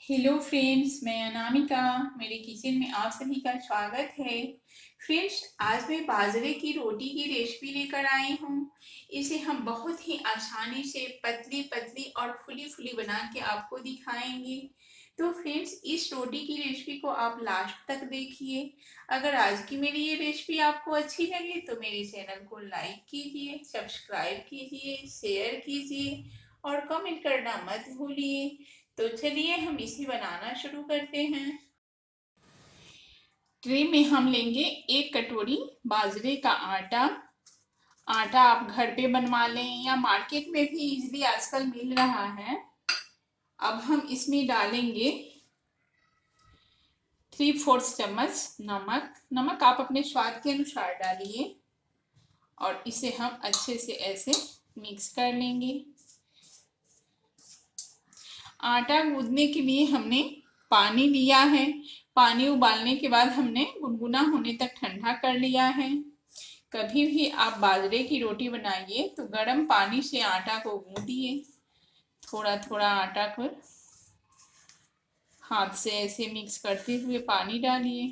Hello friends मैं अनामिका, मेरे kitchen में आप सभी का स्वागत है। फ्रेंड्स आज मैं बाजरे की रोटी की रेसिपी लेकर आई हूँ। इसे हम बहुत ही आसानी से पतली पतली और फुली फुली बना के आपको दिखाएँगे। तो फ्रेंड्स इस रोटी की रेसिपी को आप लास्ट तक देखिए। अगर आज की मेरी ये रेसिपी आपको अच्छी लगे तो मेरे चैनल को लाइक कीजिए सब्सक्राइब कीजिए शेयर कीजिए और कमेंट करना मत भूलिए। तो चलिए हम इसे बनाना शुरू करते हैं। ट्रे में हम लेंगे एक कटोरी बाजरे का आटा। आटा आप घर पे बनवा लें या मार्केट में भी इजीली आजकल मिल रहा है। अब हम इसमें डालेंगे थ्री फोर्थ चम्मच नमक। नमक आप अपने स्वाद के अनुसार डालिए और इसे हम अच्छे से ऐसे मिक्स कर लेंगे। आटा गूंदने के लिए हमने पानी लिया है। पानी उबालने के बाद हमने गुनगुना होने तक ठंडा कर लिया है। कभी भी आप बाजरे की रोटी बनाइए तो गर्म पानी से आटा को गूंदिए। थोड़ा थोड़ा आटा को हाथ से ऐसे मिक्स करते हुए पानी डालिए।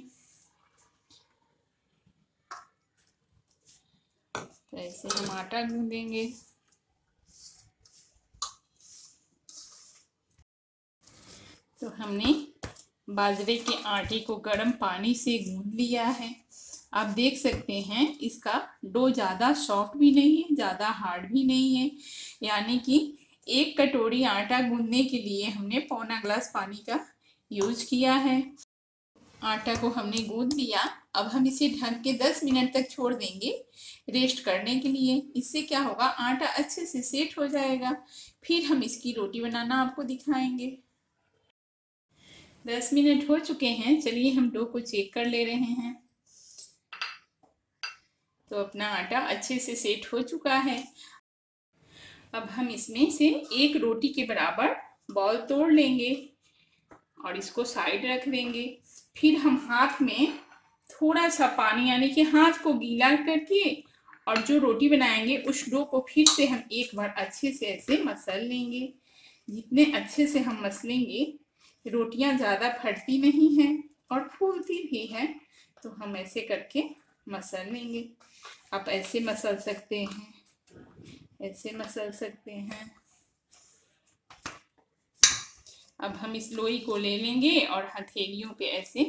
तो ऐसे हम आटा गूंदेंगे। तो हमने बाजरे के आटे को गर्म पानी से गूंद लिया है। आप देख सकते हैं, इसका डो ज़्यादा सॉफ्ट भी नहीं है, ज़्यादा हार्ड भी नहीं है। यानी कि एक कटोरी आटा गूंदने के लिए हमने पौना ग्लास पानी का यूज़ किया है। आटा को हमने गूंद लिया। अब हम इसे ढक के 10 मिनट तक छोड़ देंगे रेस्ट करने के लिए। इससे क्या होगा, आटा अच्छे से सेट हो जाएगा। फिर हम इसकी रोटी बनाना आपको दिखाएँगे। दस मिनट हो चुके हैं। चलिए हम डो को चेक कर ले रहे हैं। तो अपना आटा अच्छे से सेट हो चुका है। अब हम इसमें से एक रोटी के बराबर बॉल तोड़ लेंगे और इसको साइड रख देंगे। फिर हम हाथ में थोड़ा सा पानी, यानी कि हाथ को गीला करके और जो रोटी बनाएँगे, उस डो को फिर से हम एक बार अच्छे से ऐसे मसल लेंगे। जितने अच्छे से हम मसलेंगे रोटियाँ ज़्यादा फटती नहीं हैं और फूलती भी हैं तो हम ऐसे करके मसल लेंगे। आप ऐसे मसल सकते हैं, ऐसे मसल सकते हैं। अब हम इस लोई को ले लेंगे और हथेलियों पे ऐसे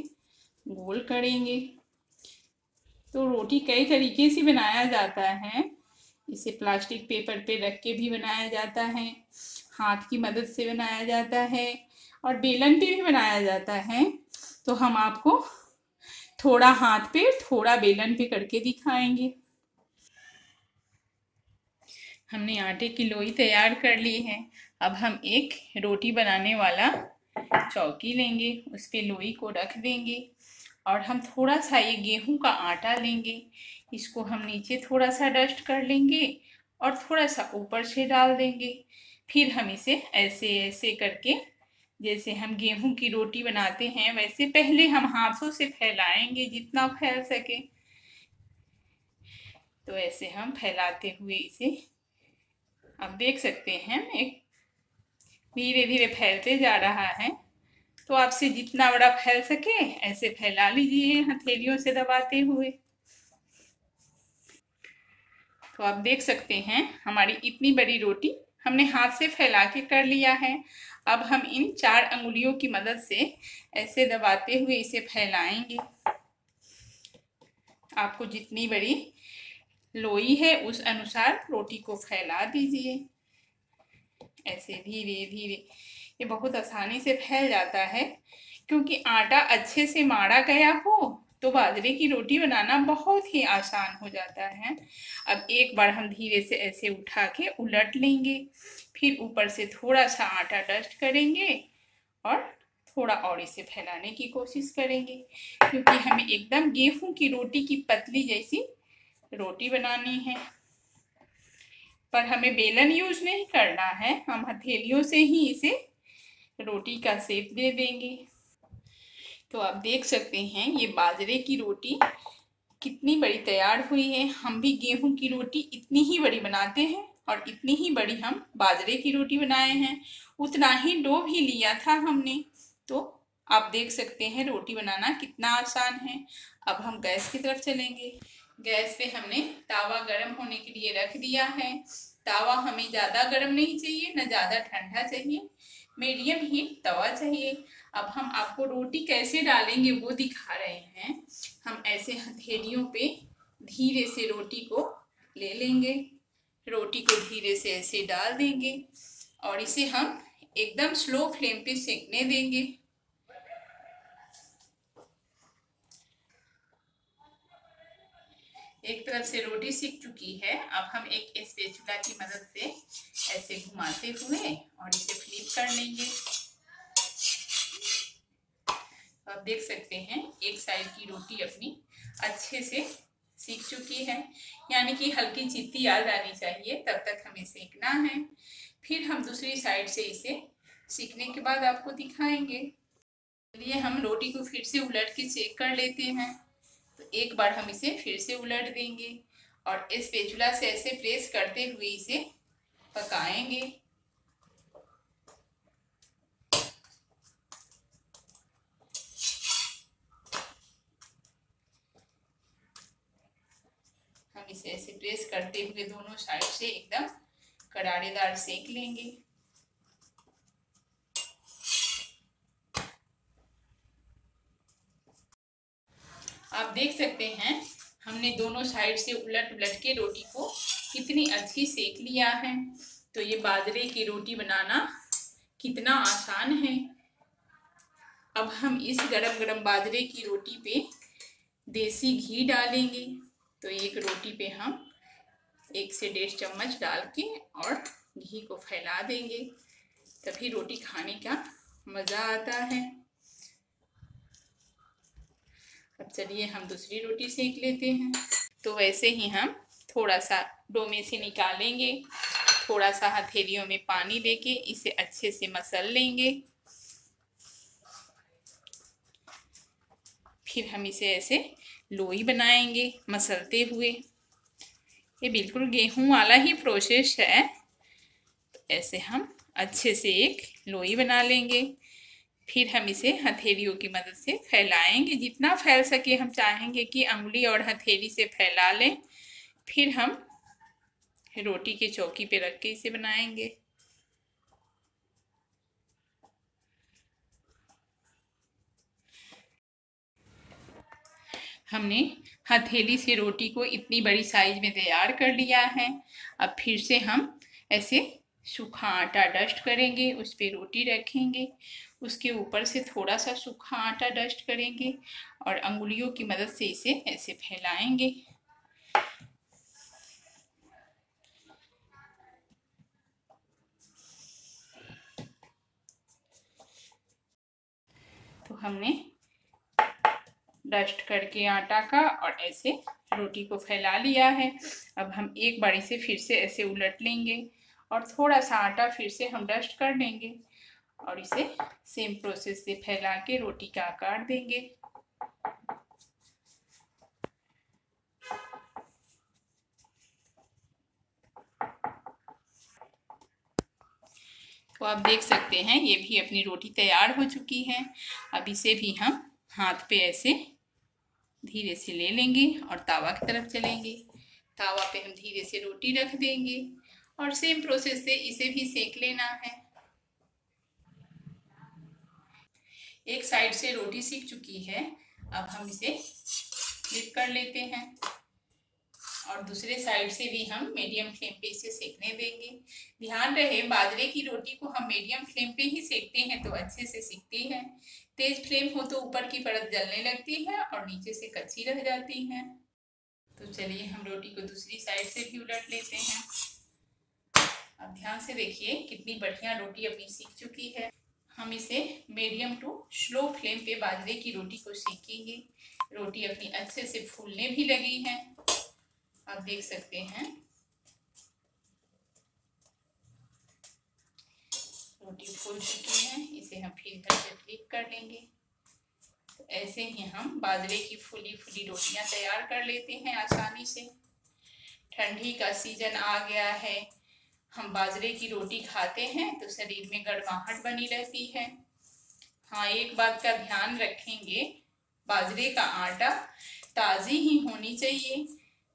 गोल करेंगे। तो रोटी कई तरीके से बनाया जाता है। इसे प्लास्टिक पेपर पे रख के भी बनाया जाता है। हाथ की मदद से बनाया जाता है। और बेलन पे भी बनाया जाता है। तो हम आपको थोड़ा हाथ पे, थोड़ा बेलन पे करके दिखाएँगे। हमने आटे की लोई तैयार कर ली है। अब हम एक रोटी बनाने वाला चौकी लेंगे उस पर लोई को रख देंगे और हम थोड़ा सा ये गेहूँ का आटा लेंगे। इसको हम नीचे थोड़ा सा डस्ट कर लेंगे और थोड़ा सा ऊपर से डाल देंगे। फिर हम इसे ऐसे ऐसे करके जैसे हम गेहूँ की रोटी बनाते हैं, वैसे पहले हम हाथों से फैलाएँगे जितना फैल सके। तो ऐसे हम फैलाते हुए इसे, आप देख सकते हैं, एक धीरे धीरे फैलते जा रहा है। तो आपसे जितना बड़ा फैल सके, ऐसे फैला लीजिए हथेलियों से दबाते हुए। तो आप देख सकते हैं, हमारी इतनी बड़ी रोटी हमने हाथ से फैला के कर लिया है। अब हम इन चार अंगुलियों की मदद से ऐसे दबाते हुए इसे फैलाएँगे। आपको जितनी बड़ी लोई है, उस अनुसार रोटी को फैला दीजिए। ऐसे धीरे धीरे। ये बहुत आसानी से फैल जाता है, क्योंकि आटा अच्छे से मारा गया हो तो बाजरे की रोटी बनाना बहुत ही आसान हो जाता है। अब एक बार हम धीरे से ऐसे उठा के उलट लेंगे, फिर ऊपर से थोड़ा सा आटा डस्ट करेंगे और थोड़ा और इसे फैलाने की कोशिश करेंगे। क्योंकि हमें एकदम गेहूँ की रोटी की पतली जैसी रोटी बनानी है। पर हमें बेलन यूज़ नहीं करना है, हम हथेलियों से ही इसे रोटी का सेप दे देंगे। तो आप देख सकते हैं, ये बाजरे की रोटी कितनी बड़ी तैयार हुई है। हम भी गेहूँ की रोटी इतनी ही बड़ी बनाते हैं और इतनी ही बड़ी हम बाजरे की रोटी बनाए हैं। उतना ही डो भी लिया था हमने। तो आप देख सकते हैं, रोटी बनाना कितना आसान है। अब हम गैस की तरफ़ चलेंगे। गैस पे हमने तावा गर्म होने के लिए रख दिया है। तावा हमें ज़्यादा गर्म नहीं चाहिए, न ज़्यादा ठंडा चाहिए। मीडियम हीट तवा चाहिए। अब हम आपको रोटी कैसे डालेंगे वो दिखा रहे हैं। हम ऐसे हथेलियों पे धीरे से रोटी को ले लेंगे। रोटी को धीरे से ऐसे डाल देंगे और इसे हम एकदम स्लो फ्लेम पे सेकने देंगे। एक तरफ़ से रोटी सीख चुकी है। अब हम एक स्पेचुला की मदद से ऐसे घुमाते हुए और इसे फ्लिप कर लेंगे। तो आप देख सकते हैं, एक साइड की रोटी अपनी अच्छे से सीख चुकी है। यानी कि हल्की चित्ती आ जानी चाहिए, तब तक हमें सेकना है। फिर हम दूसरी साइड से इसे सीखने के बाद आपको दिखाएँगे। चलिए हम रोटी को फिर से उलट के चेक कर लेते हैं। तो एक बार हम इसे फिर से उलट देंगे और इस पेचुला से ऐसे प्रेस करते हुए इसे पकाएँगे। हम इसे ऐसे प्रेस करते हुए दोनों साइड से एकदम करारेदार सेक लेंगे। आप देख सकते हैं, हमने दोनों साइड से उलट उलट के रोटी को कितनी अच्छी सेक लिया है। तो ये बाजरे की रोटी बनाना कितना आसान है। अब हम इस गरम गरम बाजरे की रोटी पे देसी घी डालेंगे। तो एक रोटी पे हम एक से डेढ़ चम्मच डाल के और घी को फैला देंगे। तभी रोटी खाने का मज़ा आता है। अब चलिए हम दूसरी रोटी सेक लेते हैं। तो वैसे ही हम थोड़ा सा डो में से निकालेंगे। थोड़ा सा हथेलियों में पानी लेके इसे अच्छे से मसल लेंगे। फिर हम इसे ऐसे लोई बनाएँगे, मसलते हुए। ये बिल्कुल गेहूँ वाला ही प्रोसेस है। तो ऐसे हम अच्छे से एक लोई बना लेंगे। फिर हम इसे हथेलियों की मदद से फैलाएँगे। जितना फैल सके हम चाहेंगे कि अंगुली और हथेली से फैला लें। फिर हम रोटी के चौकी पे रख के इसे बनाएँगे। हमने हथेली से रोटी को इतनी बड़ी साइज़ में तैयार कर लिया है। अब फिर से हम ऐसे सूखा आटा डस्ट करेंगे, उस पर रोटी रखेंगे। उसके ऊपर से थोड़ा सा सूखा आटा डस्ट करेंगे और अंगुलियों की मदद से इसे ऐसे फैलाएँगे। तो हमने डस्ट करके आटा का और ऐसे रोटी को फैला लिया है। अब हम एक बार इसे फिर से ऐसे उलट लेंगे और थोड़ा सा आटा फिर से हम डस्ट कर लेंगे और इसे सेम प्रोसेस से फैला के रोटी का आकार देंगे। तो आप देख सकते हैं, ये भी अपनी रोटी तैयार हो चुकी है। अब इसे भी हम हाथ पे ऐसे धीरे से ले लेंगे और तावा की तरफ़ चलेंगे। तावा पे हम धीरे से रोटी रख देंगे और सेम प्रोसेस से इसे भी सेक लेना है। एक साइड से रोटी सीख चुकी है, अब हम इसे फ्लिप कर लेते हैं। और दूसरे साइड से भी हम मीडियम फ्लेम पे इसे सेकने देंगे। ध्यान रहे, बाजरे की रोटी को हम मीडियम फ्लेम पे ही सेकते हैं तो अच्छे से सीखती है। तेज फ्लेम हो तो ऊपर की परत जलने लगती है और नीचे से कच्ची रह जाती है। तो चलिए हम रोटी को दूसरी साइड से भी उलट लेते हैं। अब ध्यान से देखिए कितनी बढ़िया रोटी अपनी सीख चुकी है। हम इसे मीडियम टू स्लो फ्लेम पे बाजरे की रोटी को सीखेंगे रोटी अपनी अच्छे से फूलने भी लगी है। आप देख सकते हैं। रोटी फूल चुकी है, इसे हम फिर घर से फ्लिप कर लेंगे। तो ऐसे ही हम बाजरे की फूली फूली रोटियाँ तैयार कर लेते हैं आसानी से। ठंडी का सीज़न आ गया है। हम बाजरे की रोटी खाते हैं तो शरीर में गर्माहट बनी रहती है। हाँ एक बात का ध्यान रखेंगे, बाजरे का आटा ताज़ी ही होनी चाहिए।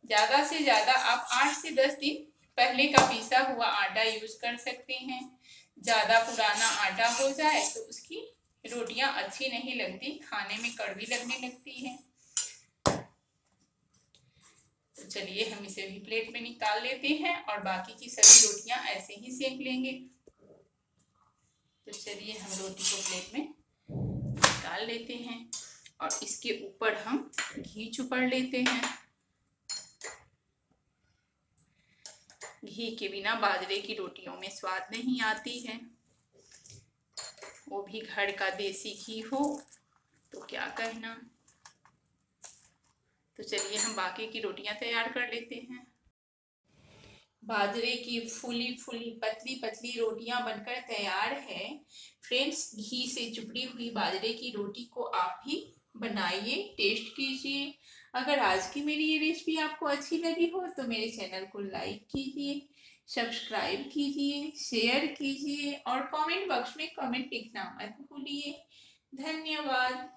ज़्यादा से ज़्यादा आप आठ से दस दिन पहले का पीसा हुआ आटा यूज़ कर सकते हैं। ज़्यादा पुराना आटा हो जाए तो उसकी रोटियाँ अच्छी नहीं लगती, खाने में कड़वी लगने लगती है। तो चलिए हम इसे भी प्लेट में निकाल लेते हैं और बाकी की सभी रोटियाँ ऐसे ही सेक लेंगे। तो चलिए हम रोटी को प्लेट में निकाल लेते हैं और इसके ऊपर हम घी चुपड़ लेते हैं। घी के बिना बाजरे की रोटियों में स्वाद नहीं आती है। वो भी घर का देसी घी हो तो क्या कहना? तो चलिए हम बाकी की रोटियाँ तैयार कर लेते हैं। बाजरे की फूली फूली पतली पतली रोटियाँ बनकर तैयार है। फ्रेंड्स, घी से चुपड़ी हुई बाजरे की रोटी को आप भी बनाइए टेस्ट कीजिए। अगर आज की मेरी ये रेसिपी आपको अच्छी लगी हो तो मेरे चैनल को लाइक कीजिए सब्सक्राइब कीजिए शेयर कीजिए और कमेंट बॉक्स में कमेंट लिखना मत भूलिए। धन्यवाद।